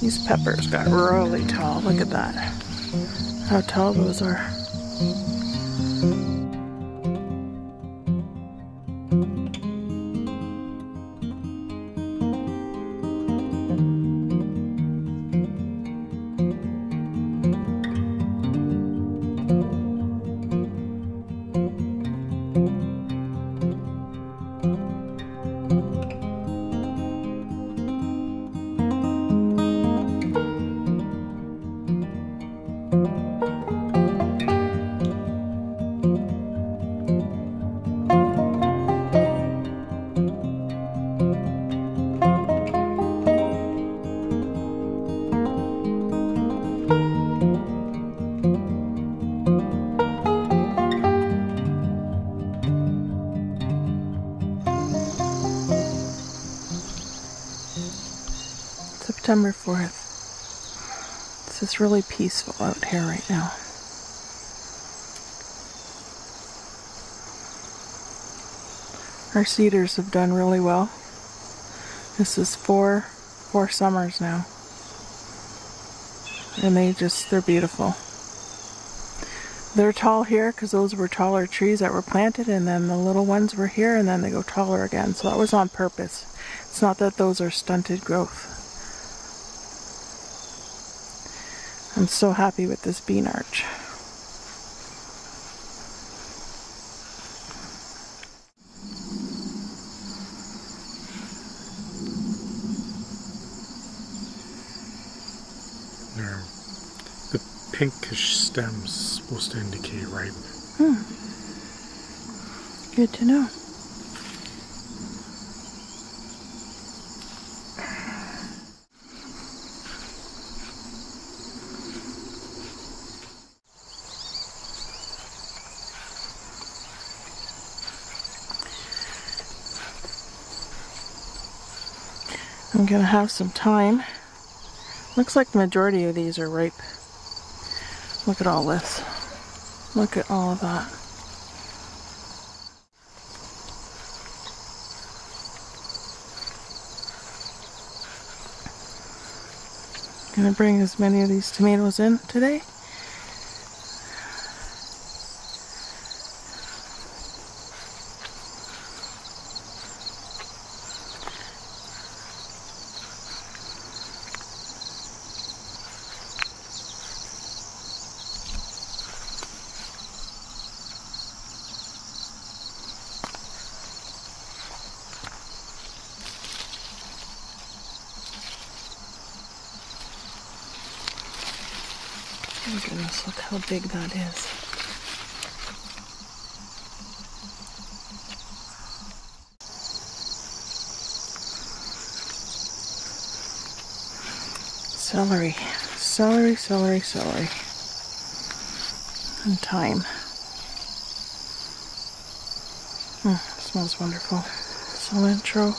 These peppers got really tall. Look at that. How tall those are. September 4th. It's just really peaceful out here right now. Our cedars have done really well. This is four, four summers now. And they just, they're beautiful. They're tall here because those were taller trees that were planted and then the little ones were here and then they go taller again. So that was on purpose. It's not that those are stunted growth. I'm so happy with this bean arch. There, the pinkish stems supposed to indicate ripe. Hmm. Good to know. Gonna have some time. Looks like the majority of these are ripe. Look at all this. Look at all of that. Gonna bring as many of these tomatoes in today. Oh my goodness, look how big that is. Celery, celery, celery, celery. And thyme. Mm, smells wonderful. Cilantro.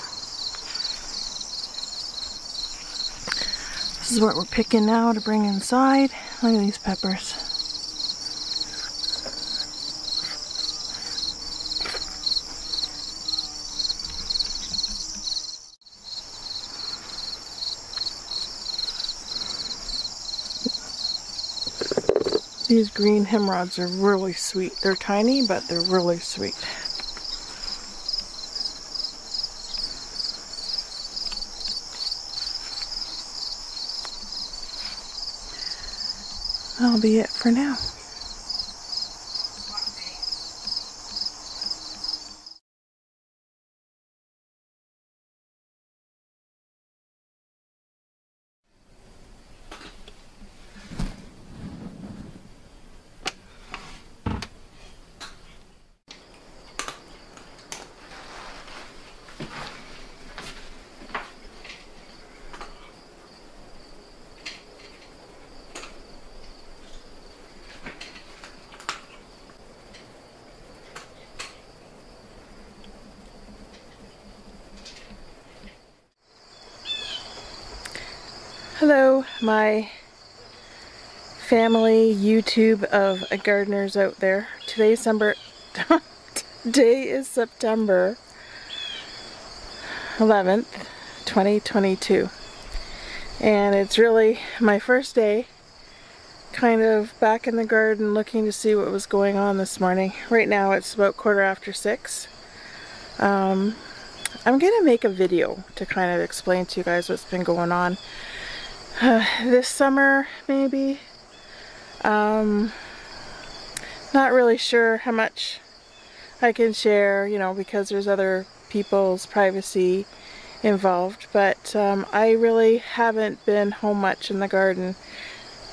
This is what we're picking now to bring inside. Look at these peppers. These green Himrods are really sweet. They're tiny, but they're really sweet. That'll be it for now. My family YouTube of gardeners out there. Today's December, today is September 11th, 2022. And it's really my first day kind of back in the garden looking to see what was going on this morning. Right now it's about quarter after six. Um, I'm going to make a video to kind of explain to you guys what's been going on uh, this summer maybe. Um, not really sure how much I can share, you know, because there's other people's privacy involved, but um, I really haven't been home much in the garden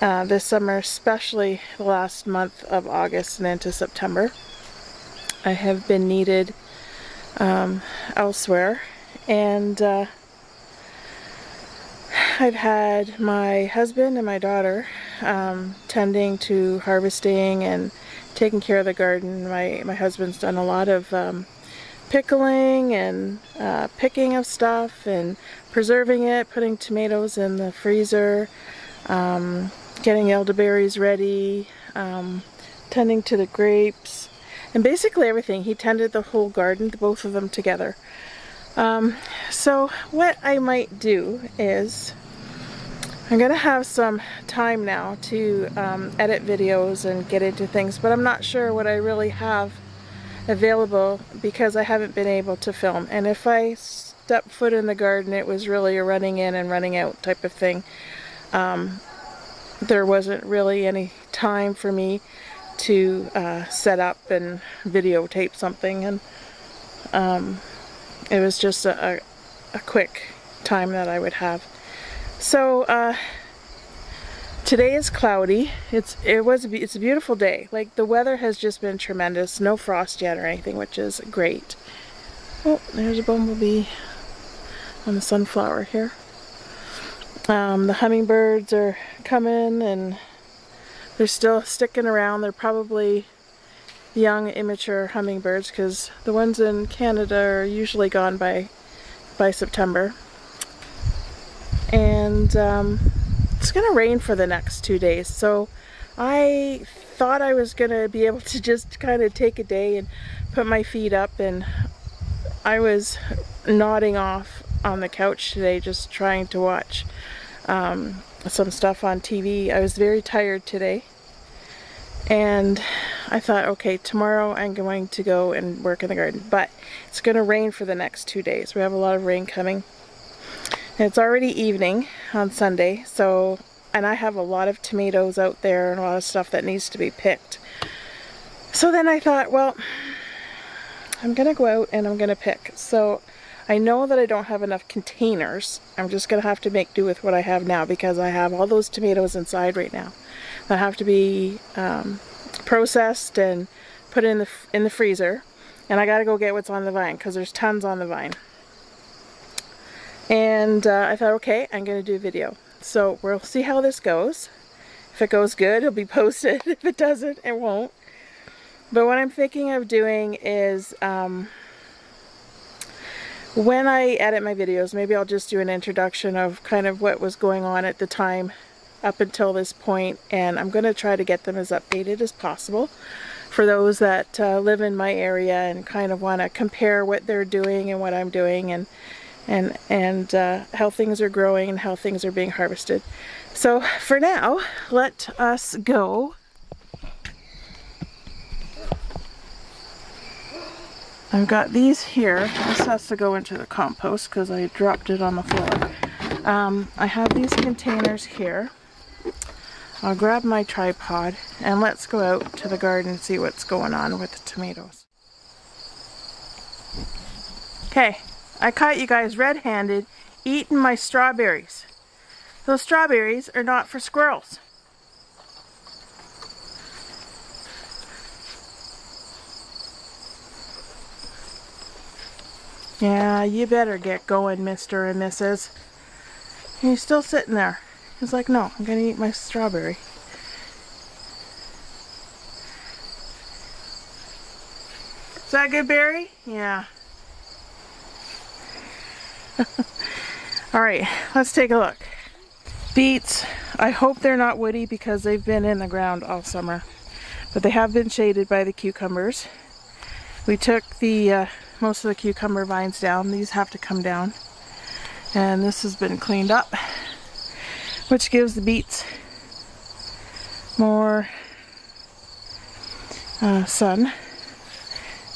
uh, this summer, especially the last month of August and into September. I have been needed um, elsewhere and uh, I've had my husband and my daughter um, tending to harvesting and taking care of the garden. My, my husband's done a lot of um, pickling and uh, picking of stuff and preserving it, putting tomatoes in the freezer, um, getting elderberries ready, um, tending to the grapes, and basically everything. He tended the whole garden, both of them together. Um, so what I might do is I'm going to have some time now to um, edit videos and get into things, but I'm not sure what I really have available because I haven't been able to film. And if I step foot in the garden, it was really a running in and running out type of thing. Um, there wasn't really any time for me to uh, set up and videotape something and um, it was just a, a, a quick time that I would have. So uh, today is cloudy. It's it was it's a beautiful day. Like the weather has just been tremendous. No frost yet or anything, which is great. Oh, there's a bumblebee on the sunflower here. Um, the hummingbirds are coming and they're still sticking around. They're probably young immature hummingbirds because the ones in Canada are usually gone by by September and um, it's gonna rain for the next two days so I thought I was gonna be able to just kind of take a day and put my feet up and I was nodding off on the couch today just trying to watch um, some stuff on TV. I was very tired today and I thought okay tomorrow I'm going to go and work in the garden but it's gonna rain for the next two days. We have a lot of rain coming it's already evening on Sunday, so, and I have a lot of tomatoes out there and a lot of stuff that needs to be picked. So then I thought, well, I'm gonna go out and I'm gonna pick. So I know that I don't have enough containers. I'm just gonna have to make do with what I have now because I have all those tomatoes inside right now that have to be um, processed and put in the in the freezer. And I gotta go get what's on the vine because there's tons on the vine. And uh, I thought, okay, I'm going to do a video. So we'll see how this goes. If it goes good, it'll be posted. if it doesn't, it won't. But what I'm thinking of doing is, um, when I edit my videos, maybe I'll just do an introduction of kind of what was going on at the time up until this point, and I'm going to try to get them as updated as possible for those that uh, live in my area and kind of want to compare what they're doing and what I'm doing and and, and uh, how things are growing and how things are being harvested. So for now, let us go. I've got these here. This has to go into the compost because I dropped it on the floor. Um, I have these containers here. I'll grab my tripod and let's go out to the garden and see what's going on with the tomatoes. Okay, I caught you guys red-handed eating my strawberries. Those strawberries are not for squirrels. Yeah, you better get going, Mr. and Mrs. He's still sitting there. He's like, no, I'm going to eat my strawberry. Is that good, Barry? Yeah. Alright, let's take a look. Beets, I hope they're not woody because they've been in the ground all summer. But they have been shaded by the cucumbers. We took the uh, most of the cucumber vines down. These have to come down. And this has been cleaned up. which gives the beets more uh, sun.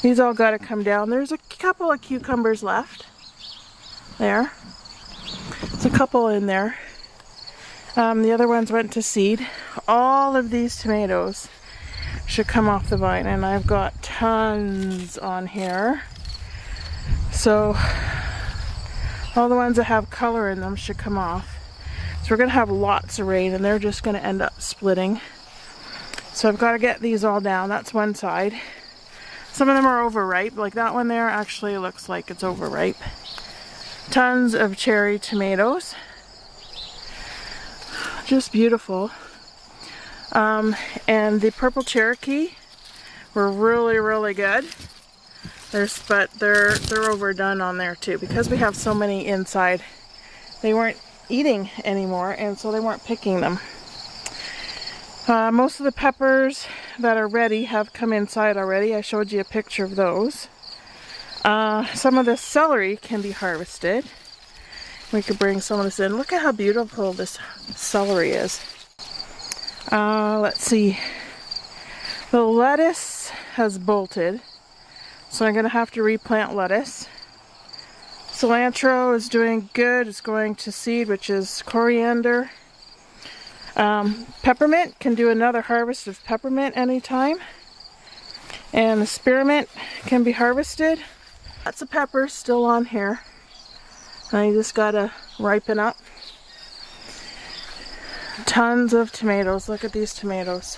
These all got to come down. There's a couple of cucumbers left. There. It's a couple in there. Um, the other ones went to seed. All of these tomatoes should come off the vine and I've got tons on here. So all the ones that have color in them should come off. So we're going to have lots of rain and they're just going to end up splitting. So I've got to get these all down. That's one side. Some of them are overripe. Like that one there actually looks like it's overripe. Tons of cherry tomatoes. Just beautiful. Um, and the purple Cherokee were really, really good. There's, but they're they're overdone on there too because we have so many inside. They weren't eating anymore, and so they weren't picking them. Uh, most of the peppers that are ready have come inside already. I showed you a picture of those. Uh, some of the celery can be harvested. We could bring some of this in. Look at how beautiful this celery is. Uh, let's see. The lettuce has bolted, so I'm going to have to replant lettuce. Cilantro is doing good. It's going to seed, which is coriander. Um, peppermint can do another harvest of peppermint anytime. And the spearmint can be harvested. Lots of peppers still on here. You just gotta ripen up. Tons of tomatoes. Look at these tomatoes.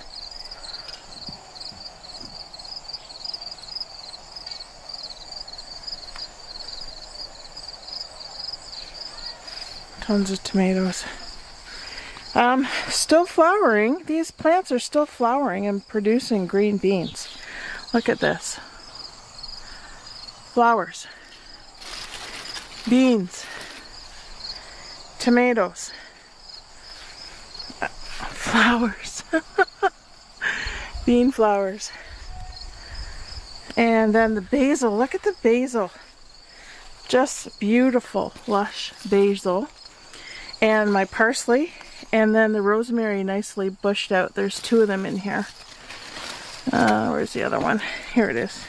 Tons of tomatoes. Um, still flowering. These plants are still flowering and producing green beans. Look at this. Flowers. Beans. Tomatoes flowers. Bean flowers. And then the basil. Look at the basil. Just beautiful, lush basil. And my parsley. And then the rosemary nicely bushed out. There's two of them in here. Uh, where's the other one? Here it is.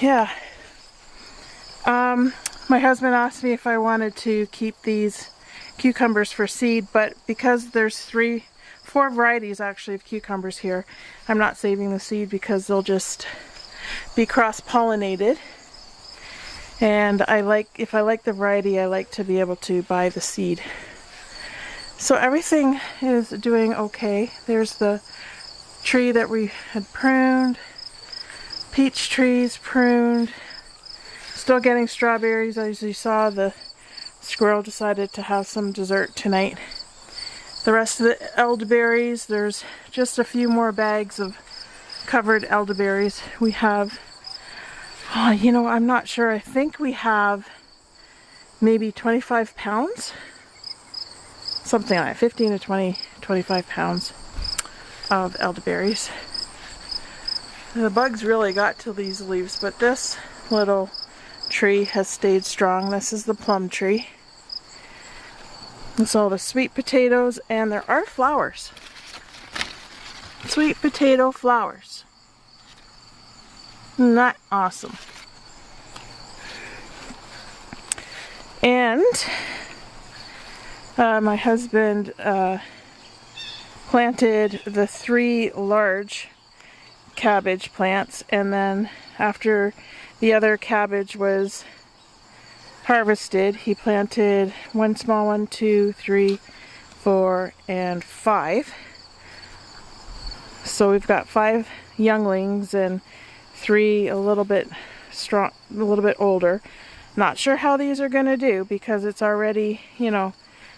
Yeah. Um, my husband asked me if I wanted to keep these cucumbers for seed, but because there's three, four varieties actually of cucumbers here, I'm not saving the seed because they'll just be cross-pollinated. And I like, if I like the variety, I like to be able to buy the seed. So everything is doing okay. There's the tree that we had pruned, peach trees pruned, still getting strawberries as you saw the Squirrel decided to have some dessert tonight. The rest of the elderberries, there's just a few more bags of covered elderberries. We have, oh, you know, I'm not sure. I think we have maybe 25 pounds. Something like 15 to 20, 25 pounds of elderberries. The bugs really got to these leaves, but this little tree has stayed strong. This is the plum tree. It's all the sweet potatoes and there are flowers. Sweet potato flowers. Not awesome. And uh, my husband uh, planted the three large cabbage plants and then after the other cabbage was harvested, he planted one small one, two, three, four, and five. So we've got five younglings and three a little bit strong, a little bit older. Not sure how these are going to do because it's already, you know,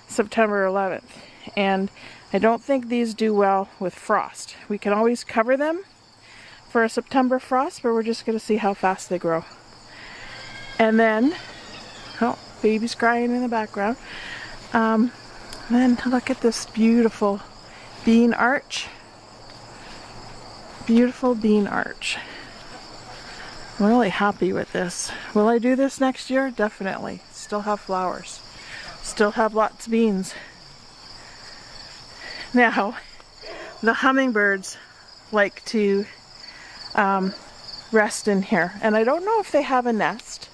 September 11th. And I don't think these do well with frost. We can always cover them for a September frost, but we're just going to see how fast they grow. And then, oh, baby's crying in the background. Um, then look at this beautiful bean arch. Beautiful bean arch. I'm really happy with this. Will I do this next year? Definitely. Still have flowers. Still have lots of beans. Now, the hummingbirds like to um, rest in here. And I don't know if they have a nest,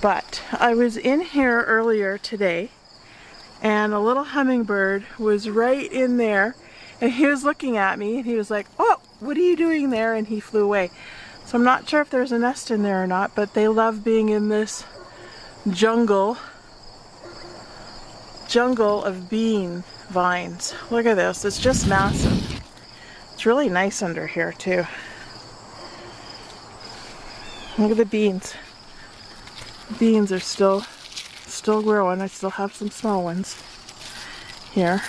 but I was in here earlier today and a little hummingbird was right in there and he was looking at me and he was like, oh, what are you doing there? And he flew away. So I'm not sure if there's a nest in there or not, but they love being in this jungle, jungle of bean vines. Look at this, it's just massive. It's really nice under here too. Look at the beans. Beans are still still growing. I still have some small ones here.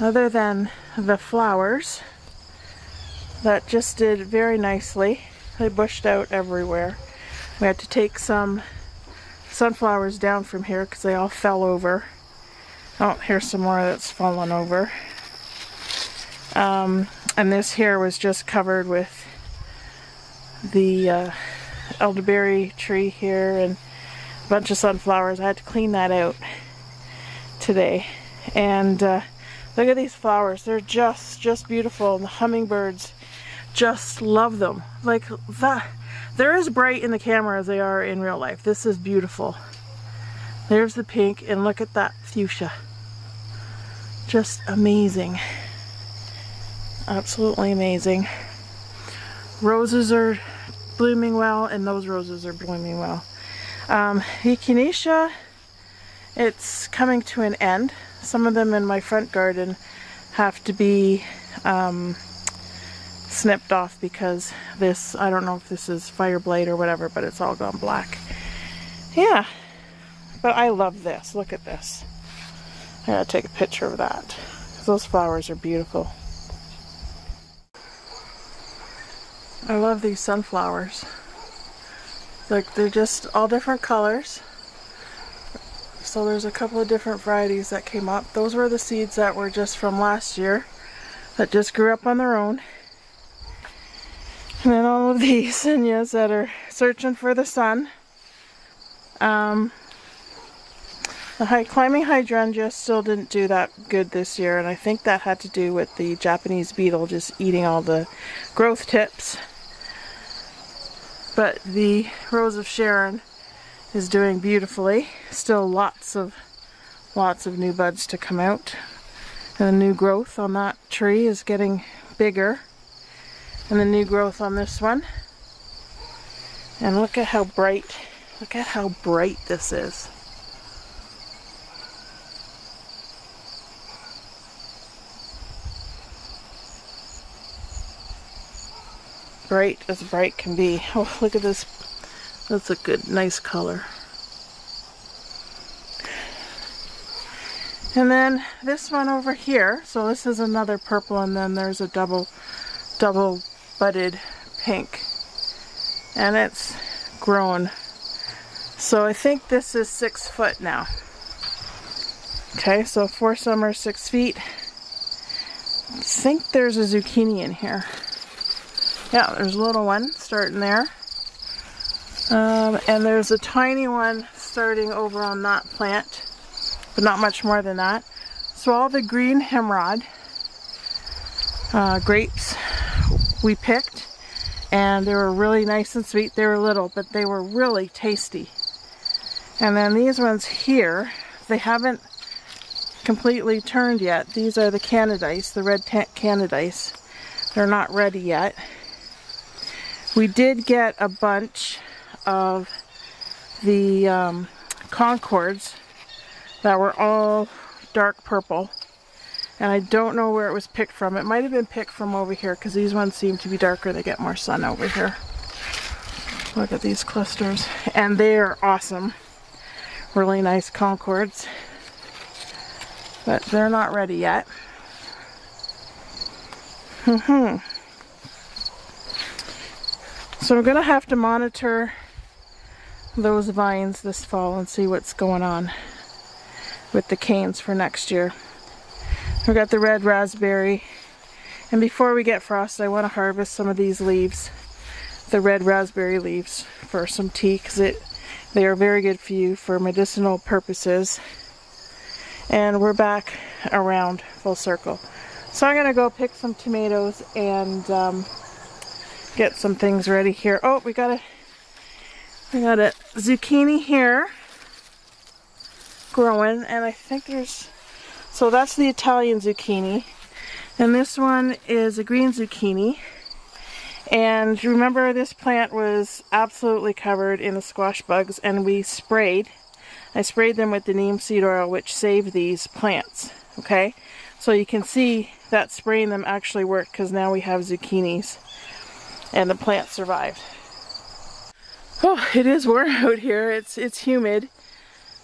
Other than the flowers that just did very nicely. They bushed out everywhere. We had to take some sunflowers down from here because they all fell over. Oh, here's some more that's fallen over. Um, and this here was just covered with the uh, elderberry tree here and a bunch of sunflowers. I had to clean that out today. And uh, look at these flowers. They're just, just beautiful. And the hummingbirds just love them. Like that. They're as bright in the camera as they are in real life. This is beautiful. There's the pink and look at that fuchsia. Just amazing. Absolutely amazing. Roses are blooming well and those roses are blooming well. Um, Echinacea, it's coming to an end. Some of them in my front garden have to be um, snipped off because this, I don't know if this is fire blight or whatever, but it's all gone black. Yeah, but I love this. Look at this. I gotta take a picture of that. Those flowers are beautiful. I love these sunflowers. Like they're just all different colors. So there's a couple of different varieties that came up. Those were the seeds that were just from last year that just grew up on their own. And then all of these zinnias that are searching for the sun. Um, the high climbing hydrangea still didn't do that good this year and I think that had to do with the Japanese beetle just eating all the growth tips. But the Rose of Sharon is doing beautifully. Still lots of lots of new buds to come out. And the new growth on that tree is getting bigger. And the new growth on this one. And look at how bright, look at how bright this is. bright as bright can be. Oh, look at this. That's a good, nice color. And then this one over here, so this is another purple and then there's a double, double budded pink. And it's grown. So I think this is six foot now. Okay, so four summers, six feet. I think there's a zucchini in here. Yeah, there's a little one starting there. Um, and there's a tiny one starting over on that plant, but not much more than that. So all the green Himrod uh, grapes we picked, and they were really nice and sweet. They were little, but they were really tasty. And then these ones here, they haven't completely turned yet. These are the Canadice, the red Canadice. They're not ready yet. We did get a bunch of the um, Concords that were all dark purple. And I don't know where it was picked from. It might have been picked from over here because these ones seem to be darker. They get more sun over here. Look at these clusters. And they are awesome. Really nice Concords. But they're not ready yet. Mm-hmm. So we're going to have to monitor those vines this fall and see what's going on with the canes for next year. We got the red raspberry and before we get frost I want to harvest some of these leaves the red raspberry leaves for some tea because it they are very good for you for medicinal purposes. And we're back around full circle. So I'm gonna go pick some tomatoes and um, get some things ready here. Oh, we got a we got a zucchini here growing, and I think there's so that's the Italian zucchini, and this one is a green zucchini. And remember this plant was absolutely covered in the squash bugs and we sprayed. I sprayed them with the neem seed oil which saved these plants. Okay, so you can see that spraying them actually worked because now we have zucchinis and the plant survived. Oh, it is warm out here. It's it's humid.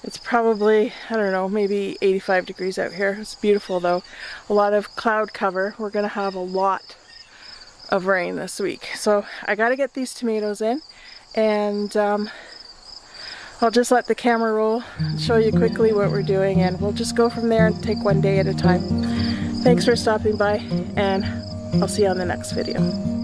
It's probably, I don't know, maybe 85 degrees out here. It's beautiful though. A lot of cloud cover. We're going to have a lot of rain this week. So I got to get these tomatoes in and um, I'll just let the camera roll, show you quickly what we're doing and we'll just go from there and take one day at a time. Thanks for stopping by and I'll see you on the next video.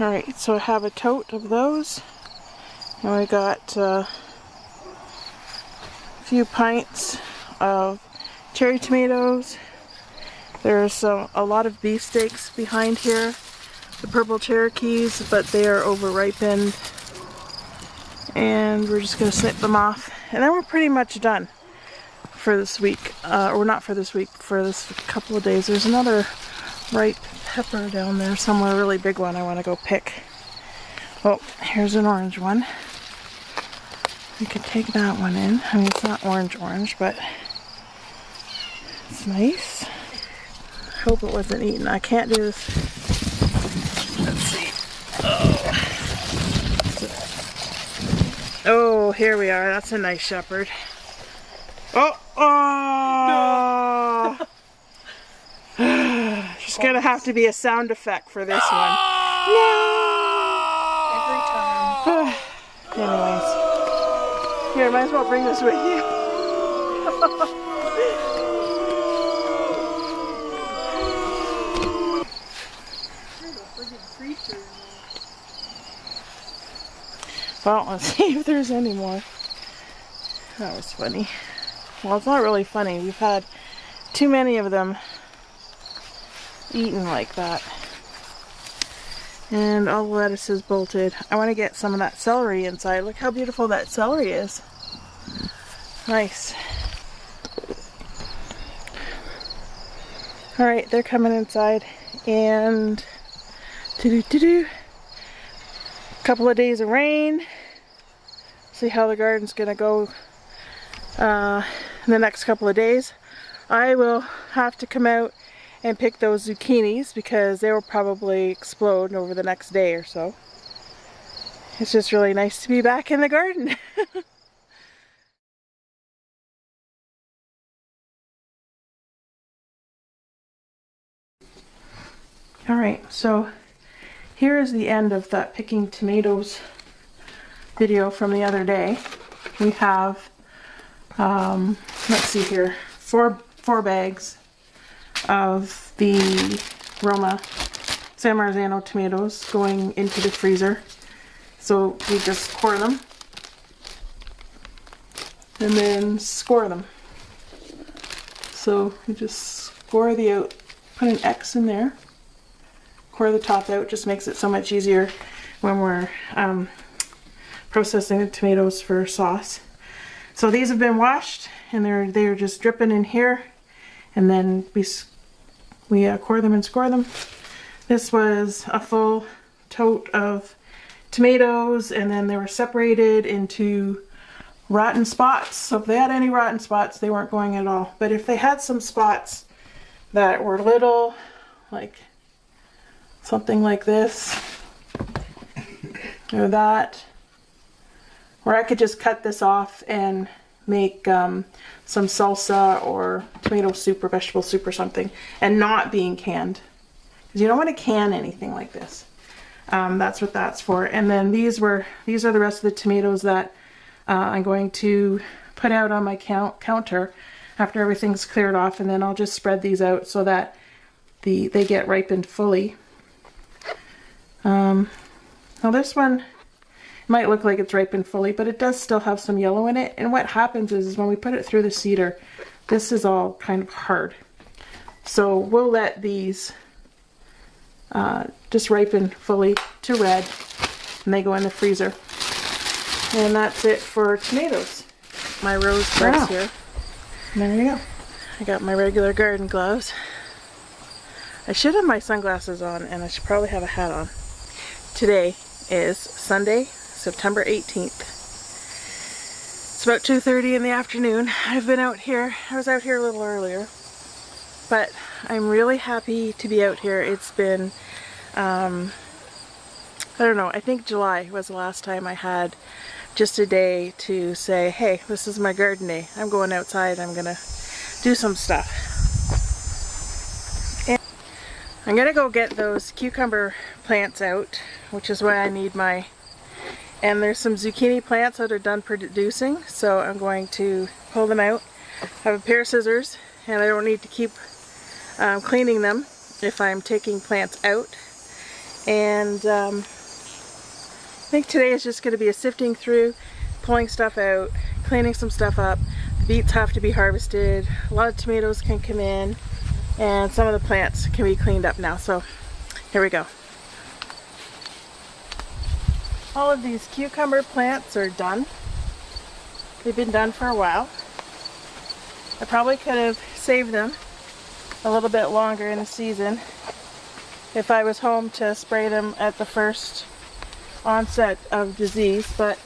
Alright, so I have a tote of those. And we got uh, few pints of cherry tomatoes. There's uh, a lot of beefsteaks behind here. The purple Cherokees, but they are over ripened. And we're just going to snip them off. And then we're pretty much done for this week. Uh, or not for this week, for this couple of days. There's another ripe pepper down there somewhere, really big one I want to go pick. Oh, here's an orange one. We could take that one in. I mean, it's not orange orange, but it's nice. I hope it wasn't eaten. I can't do this. Let's see. Oh. Oh, here we are. That's a nice shepherd. Oh, oh! No. There's gonna have to be a sound effect for this one. Ah! No! Every time. Anyways. Here, might as well bring this with you. Well, let's see if there's any more. That was funny. Well, it's not really funny. We've had too many of them eaten like that. And all the lettuce is bolted. I want to get some of that celery inside. Look how beautiful that celery is. Nice. Alright, they're coming inside. And to do to do. A Couple of days of rain. See how the garden's gonna go uh, in the next couple of days. I will have to come out and pick those zucchinis because they will probably explode over the next day or so. It's just really nice to be back in the garden. Alright, so here is the end of that picking tomatoes video from the other day. We have, um, let's see here, four, four bags of the Roma San Marzano tomatoes going into the freezer. So we just core them and then score them. So we just score the out put an X in there. Core the top out, just makes it so much easier when we're um, processing the tomatoes for sauce. So these have been washed and they're they're just dripping in here and then we we uh, core them and score them. This was a full tote of tomatoes and then they were separated into rotten spots. So if they had any rotten spots, they weren't going at all. But if they had some spots that were little, like something like this, or that, or I could just cut this off and make um, some salsa or tomato soup or vegetable soup or something and not being canned. Because you don't want to can anything like this. Um, that's what that's for. And then these were, these are the rest of the tomatoes that uh, I'm going to put out on my count, counter after everything's cleared off and then I'll just spread these out so that the they get ripened fully. Um, now this one might look like it's ripened fully, but it does still have some yellow in it. And what happens is, is when we put it through the cedar, this is all kind of hard. So we'll let these uh, just ripen fully to red and they go in the freezer. And that's it for tomatoes. My rose buds wow. here. And there you go. I got my regular garden gloves. I should have my sunglasses on and I should probably have a hat on. Today is Sunday, September 18th. It's about 2.30 in the afternoon. I've been out here. I was out here a little earlier. But I'm really happy to be out here. It's been, um, I don't know, I think July was the last time I had just a day to say, hey, this is my garden day. I'm going outside. I'm going to do some stuff. I'm to go get those cucumber plants out, which is why I need my... And there's some zucchini plants that are done producing, so I'm going to pull them out. I have a pair of scissors, and I don't need to keep um, cleaning them if I'm taking plants out. And um, I think today is just going to be a sifting through, pulling stuff out, cleaning some stuff up. The beets have to be harvested. A lot of tomatoes can come in and some of the plants can be cleaned up now. So here we go. All of these cucumber plants are done. They've been done for a while. I probably could have saved them a little bit longer in the season if I was home to spray them at the first onset of disease, but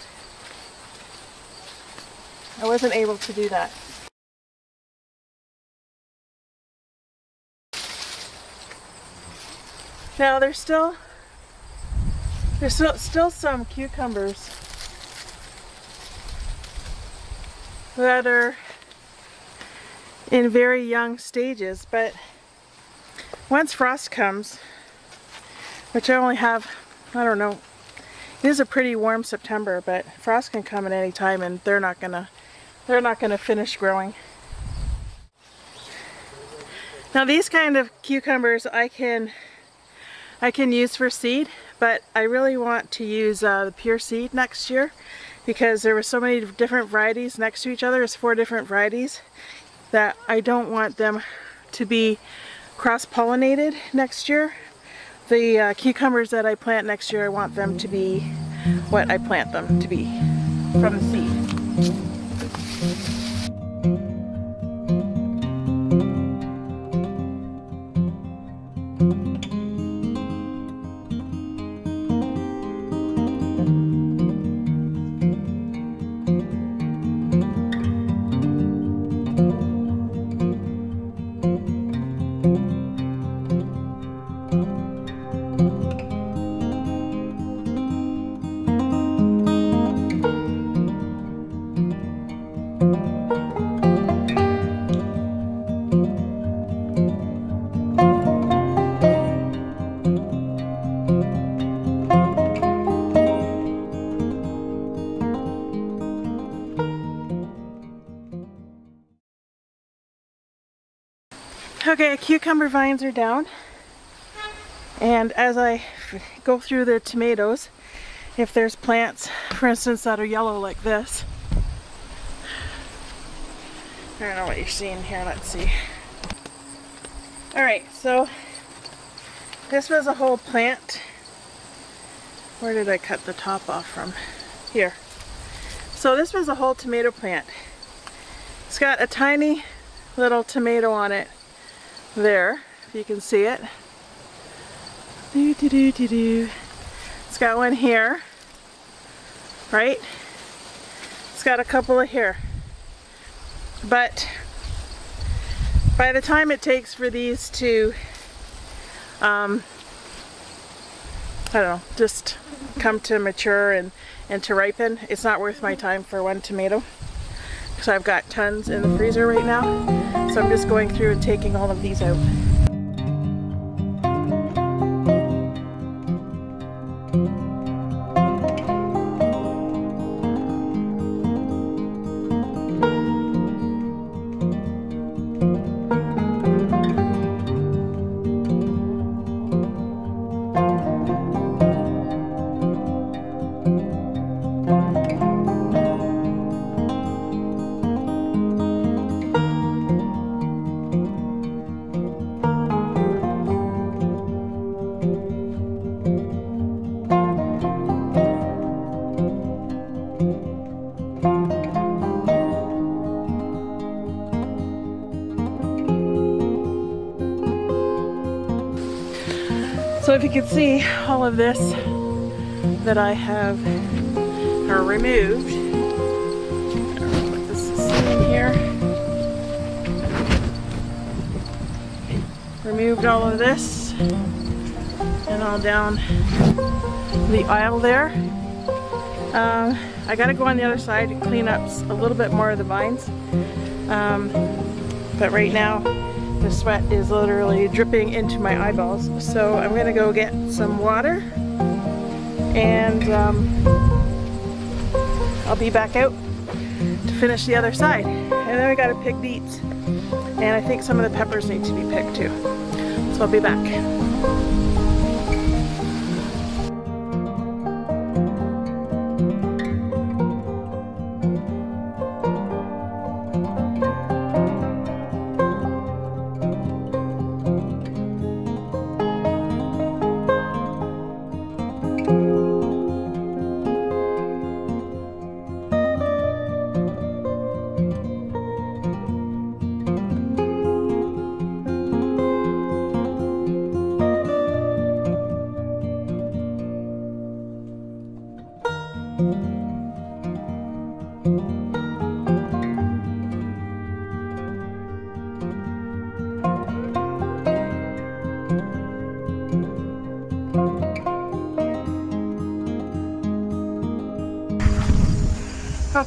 I wasn't able to do that. Now there's still there's still, still some cucumbers that are in very young stages, but once frost comes, which I only have, I don't know, it is a pretty warm September, but frost can come at any time and they're not gonna they're not gonna finish growing. Now these kind of cucumbers I can I can use for seed, but I really want to use uh, the pure seed next year because there were so many different varieties next to each other. There's four different varieties that I don't want them to be cross-pollinated next year the uh, cucumbers that I plant next year, I want them to be what I plant them to be from the seed. Cucumber vines are down. And as I go through the tomatoes, if there's plants, for instance, that are yellow like this, I don't know what you're seeing here, let's see. Alright, so this was a whole plant. Where did I cut the top off from? Here. So this was a whole tomato plant. It's got a tiny little tomato on it there, if you can see it. Doo, doo, doo, doo, doo. It's got one here, right? It's got a couple of here. But by the time it takes for these to, um, I don't know, just come to mature and, and to ripen, it's not worth my time for one tomato. So I've got tons in the freezer right now. So I'm just going through and taking all of these out. So if you can see all of this that I have removed, put in here. Removed all of this and all down the aisle there. Um, I gotta go on the other side and clean up a little bit more of the vines. Um, but right now the sweat is literally dripping into my eyeballs. So I'm gonna go get some water and um, I'll be back out to finish the other side. And then we gotta pick beets. And I think some of the peppers need to be picked too. So I'll be back.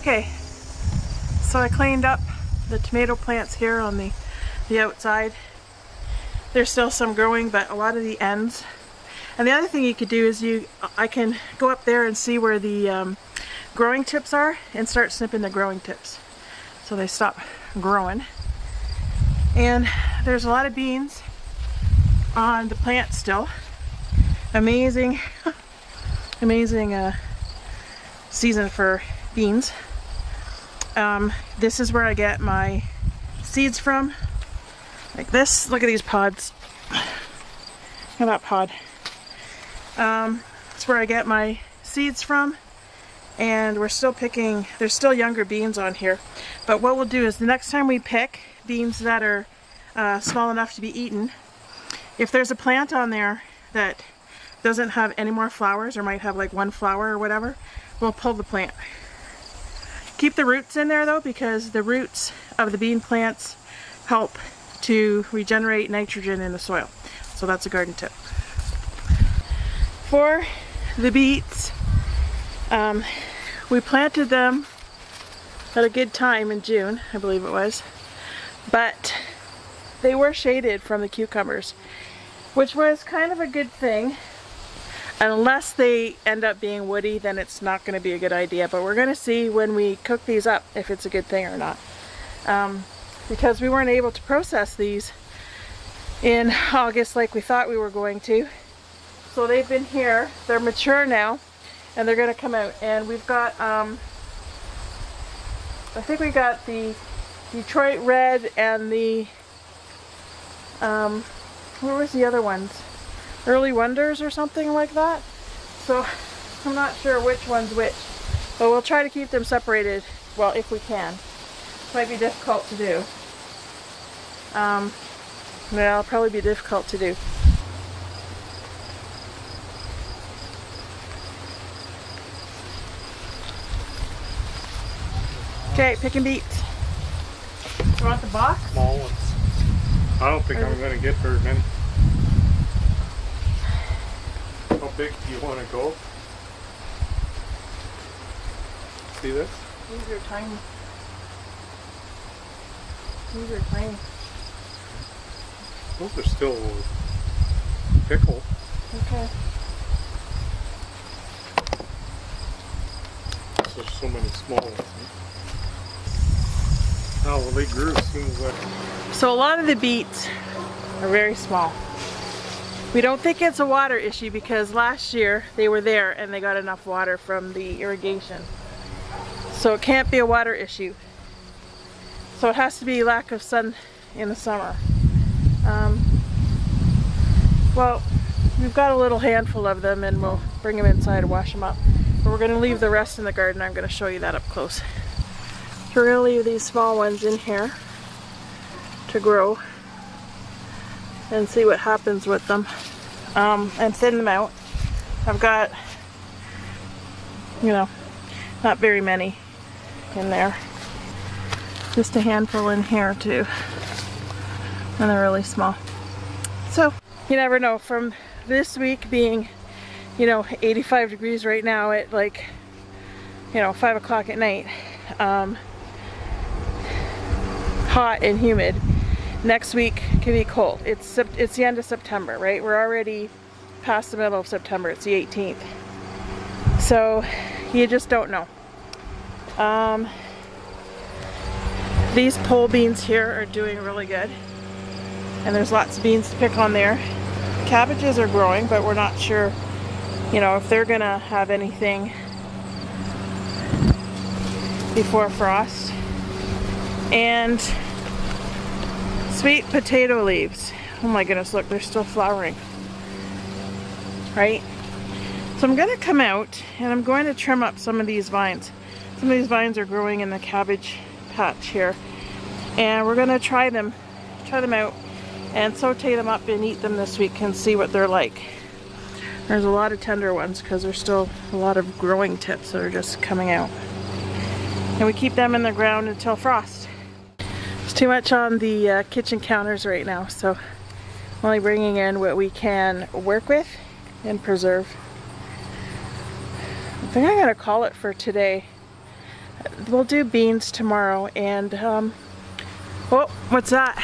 Okay, so I cleaned up the tomato plants here on the, the outside. There's still some growing, but a lot of the ends. And the other thing you could do is you, I can go up there and see where the um, growing tips are and start snipping the growing tips. So they stop growing. And there's a lot of beans on the plant still. Amazing, amazing uh, season for beans. Um, this is where I get my seeds from. Like this. Look at these pods. Look at that pod. Um, that's where I get my seeds from. And we're still picking, there's still younger beans on here. But what we'll do is the next time we pick beans that are uh, small enough to be eaten, if there's a plant on there that doesn't have any more flowers or might have like one flower or whatever, we'll pull the plant. Keep the roots in there though because the roots of the bean plants help to regenerate nitrogen in the soil. So that's a garden tip. For the beets, um, we planted them at a good time in June, I believe it was, but they were shaded from the cucumbers, which was kind of a good thing Unless they end up being woody, then it's not going to be a good idea. But we're going to see when we cook these up if it's a good thing or not. Um, because we weren't able to process these in August like we thought we were going to. So they've been here. They're mature now. And they're going to come out. And we've got, um, I think we got the Detroit Red and the um, where was the other ones? Early Wonders or something like that. So I'm not sure which one's which. But we'll try to keep them separated, well, if we can. It might be difficult to do. Um, well, it'll probably be difficult to do. Okay, pick and beat. You want the box? Small ones. I don't think I'm gonna get very many. How big do you want to go? See this? These are tiny. These are tiny. Those are still pickle. Okay. There's so many small ones. Oh, well, they grew as soon as I. So a lot of the beets are very small. We don't think it's a water issue because last year they were there and they got enough water from the irrigation. So it can't be a water issue. So it has to be lack of sun in the summer. Um, well, we've got a little handful of them and we'll bring them inside and wash them up. But we're going to leave the rest in the garden. I'm going to show you that up close. We're to leave these small ones in here to grow and see what happens with them um, and thin them out. I've got, you know, not very many in there. Just a handful in here too. And they're really small. So, you never know. From this week being, you know, 85 degrees right now at like, you know, 5 o'clock at night. Um, hot and humid. Next week can be cold. It's it's the end of September, right? We're already past the middle of September. It's the 18th. So you just don't know. Um, these pole beans here are doing really good. And there's lots of beans to pick on there. Cabbages are growing, but we're not sure, you know, if they're gonna have anything before frost. And sweet potato leaves. Oh my goodness, look, they're still flowering. Right? So I'm gonna come out and I'm going to trim up some of these vines. Some of these vines are growing in the cabbage patch here. And we're gonna try them, try them out and saute them up and eat them this week and see what they're like. There's a lot of tender ones because there's still a lot of growing tips that are just coming out. And we keep them in the ground until frost. Too much on the uh, kitchen counters right now, so I'm only bringing in what we can work with and preserve. I think I'm gonna call it for today. We'll do beans tomorrow and um, oh, what's that?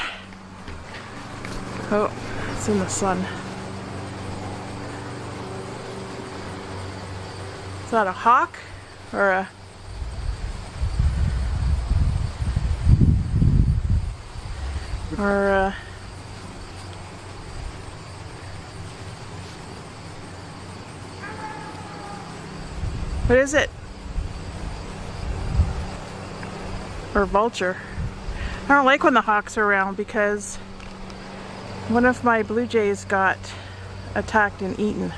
Oh, it's in the sun. Is that a hawk or a or uh, what is it? Or vulture. I don't like when the hawks are around because one of my blue jays got attacked and eaten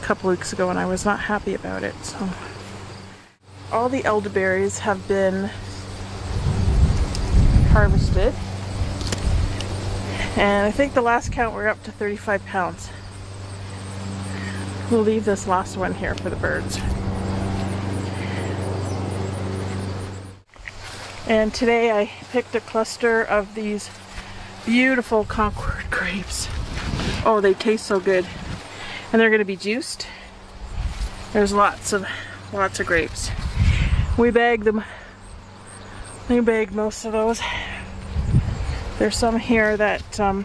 a couple weeks ago and I was not happy about it. So all the elderberries have been harvested. And I think the last count we're up to 35 pounds. We'll leave this last one here for the birds. And today I picked a cluster of these beautiful Concord grapes. Oh, they taste so good. And they're gonna be juiced. There's lots of, lots of grapes. We bagged them. We bagged most of those. There's some here that um,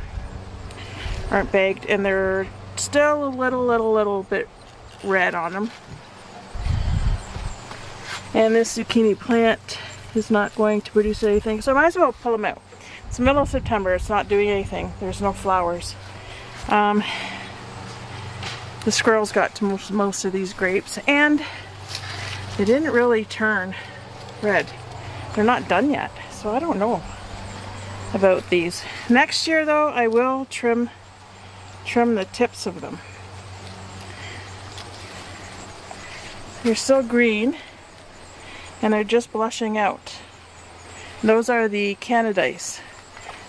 aren't baked and they're still a little, little, little bit red on them. And this zucchini plant is not going to produce anything, so I might as well pull them out. It's middle of September, it's not doing anything. There's no flowers. Um, the squirrels got to most, most of these grapes and they didn't really turn red. They're not done yet, so I don't know about these. Next year though, I will trim trim the tips of them. They're still green and they're just blushing out. Those are the Canadice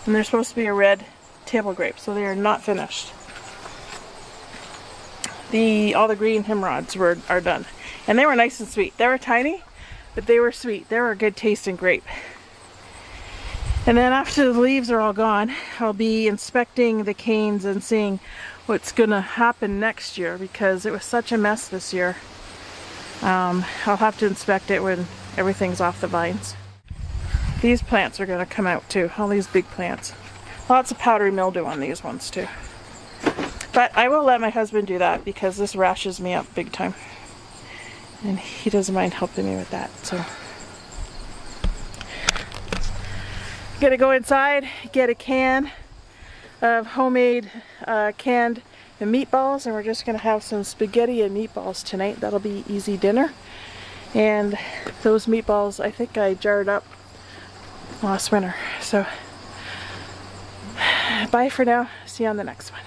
and they're supposed to be a red table grape so they are not finished. The all the green Himrods were are done and they were nice and sweet. They were tiny but they were sweet. They were a good tasting grape. And then after the leaves are all gone, I'll be inspecting the canes and seeing what's going to happen next year because it was such a mess this year. Um, I'll have to inspect it when everything's off the vines. These plants are going to come out too, all these big plants. Lots of powdery mildew on these ones too. But I will let my husband do that because this rashes me up big time. And he doesn't mind helping me with that, so. Gonna go inside, get a can of homemade uh, canned meatballs and we're just gonna have some spaghetti and meatballs tonight. That'll be easy dinner. And those meatballs I think I jarred up last winter. So bye for now. See you on the next one.